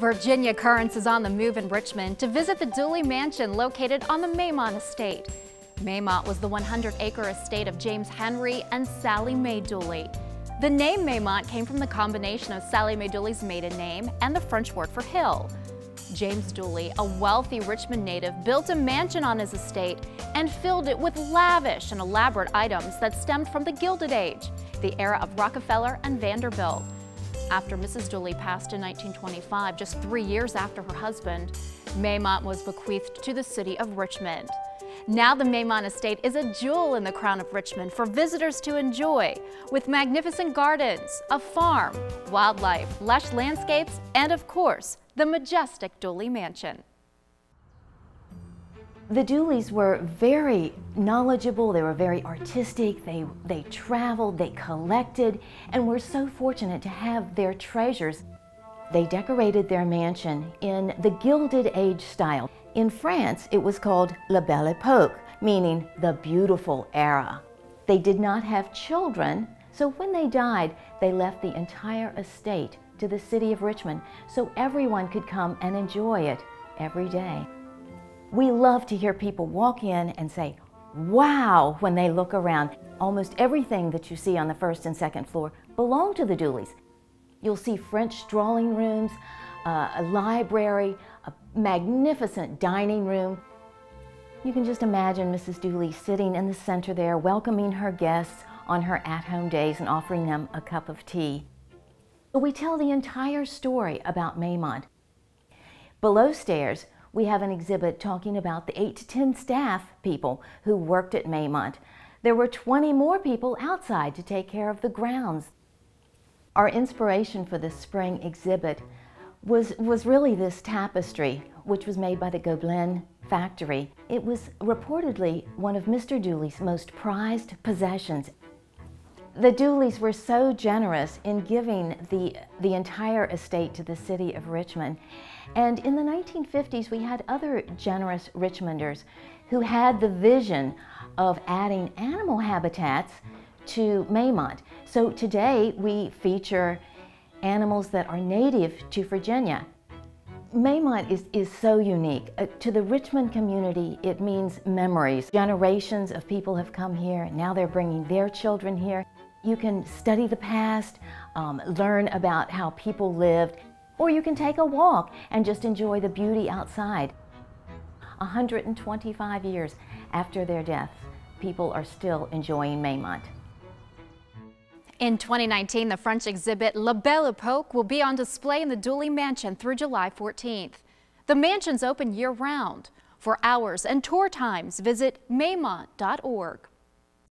Virginia Currents is on the move in Richmond to visit the Dooley Mansion located on the Maymont Estate. Maymont was the 100-acre estate of James Henry and Sallie May Dooley. The name Maymont came from the combination of Sallie May Dooley's maiden name and the French word for hill. James Dooley, a wealthy Richmond native, built a mansion on his estate and filled it with lavish and elaborate items that stemmed from the Gilded Age, the era of Rockefeller and Vanderbilt. After Mrs. Dooley passed in 1925, just three years after her husband, Maymont was bequeathed to the city of Richmond. Now the Maymont estate is a jewel in the crown of Richmond for visitors to enjoy, with magnificent gardens, a farm, wildlife, lush landscapes, and of course, the majestic Dooley Mansion. The Dooleys were very knowledgeable, they were very artistic, they, they traveled, they collected, and we're so fortunate to have their treasures. They decorated their mansion in the Gilded Age style. In France, it was called La Belle Époque, meaning the beautiful era. They did not have children, so when they died, they left the entire estate to the city of Richmond so everyone could come and enjoy it every day. We love to hear people walk in and say, wow, when they look around. Almost everything that you see on the first and second floor belong to the Dooleys. You'll see French drawing rooms, uh, a library, a magnificent dining room. You can just imagine Mrs. Dooley sitting in the center there, welcoming her guests on her at-home days and offering them a cup of tea. We tell the entire story about Maymont. Below stairs, we have an exhibit talking about the 8 to 10 staff people who worked at Maymont. There were 20 more people outside to take care of the grounds. Our inspiration for the spring exhibit was, was really this tapestry, which was made by the Gobelin factory. It was reportedly one of Mr. Dooley's most prized possessions. The Dooleys were so generous in giving the, the entire estate to the city of Richmond. And in the 1950s, we had other generous Richmonders who had the vision of adding animal habitats to Maymont. So today we feature animals that are native to Virginia. Maymont is, is so unique. Uh, to the Richmond community, it means memories. Generations of people have come here, and now they're bringing their children here. You can study the past, um, learn about how people lived, or you can take a walk and just enjoy the beauty outside. 125 years after their death, people are still enjoying Maymont. In 2019, the French exhibit La Belle Époque will be on display in the Dooley Mansion through July 14th. The mansion's open year-round. For hours and tour times, visit maymont.org.